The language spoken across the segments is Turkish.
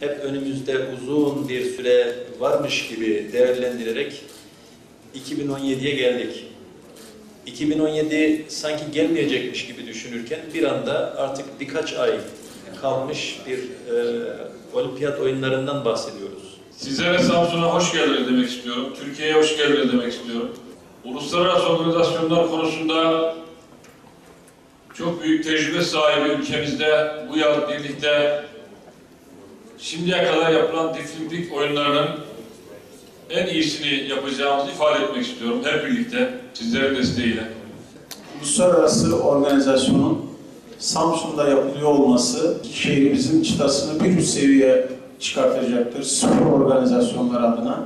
hep önümüzde uzun bir süre varmış gibi değerlendirerek 2017'ye geldik. 2017 sanki gelmeyecekmiş gibi düşünürken bir anda artık birkaç ay kalmış bir e, olimpiyat oyunlarından bahsediyoruz. Sizlere Samsun'a hoş geldiniz demek istiyorum. Türkiye'ye hoş geldiniz demek istiyorum. Uluslararası organizasyonlar konusunda çok büyük tecrübe sahibi ülkemizde bu yıl birlikte şimdiye kadar yapılan difliklik oyunlarının en iyisini yapacağımızı ifade etmek istiyorum. Hep birlikte sizlerin desteğiyle. Uluslararası organizasyonun Samsun'da yapılıyor olması şehrimizin çıtasını bir üst seviyeye çıkartacaktır spor organizasyonları adına.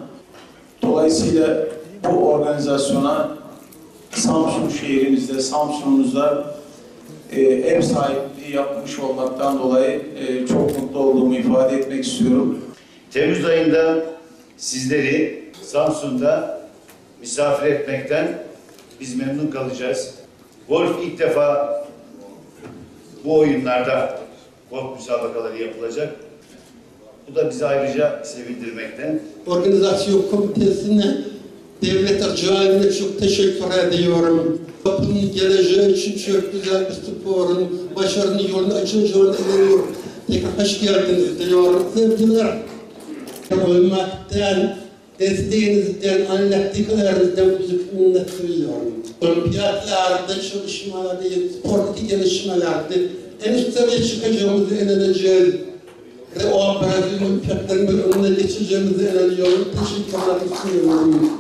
Dolayısıyla bu organizasyona Samsun şehrimizde, Samsun'umuzda e, ev sahipliği yapmış olmaktan dolayı e, çok mutlu olduğumu ifade etmek istiyorum. Temmuz ayında sizleri Samsun'da misafir etmekten biz memnun kalacağız. Golf ilk defa bu oyunlarda golf müsabakaları yapılacak. Bu da bizi ayrıca sevindirmekte. organizasyon komitesine, devlet acayibine çok teşekkür ediyorum. Kapının geleceği için çok güzel bir sporun başarının yolunu açılacağını inanıyorum. Tekrar hoş geldiniz diyorum. Sevgiler. Olmaktan, desteğinizden, anlattıklarınızdan büyük minnet duyuyorum. Olimpiyatlarda çalışmalarda, spordaki gelişmelerde en üst seviyeye çıkacağımızı inanacağız ve o Brezilya olimpiyatlarının önüne geçeceğimize inanıyorum. Teşekkürler sunuyorum.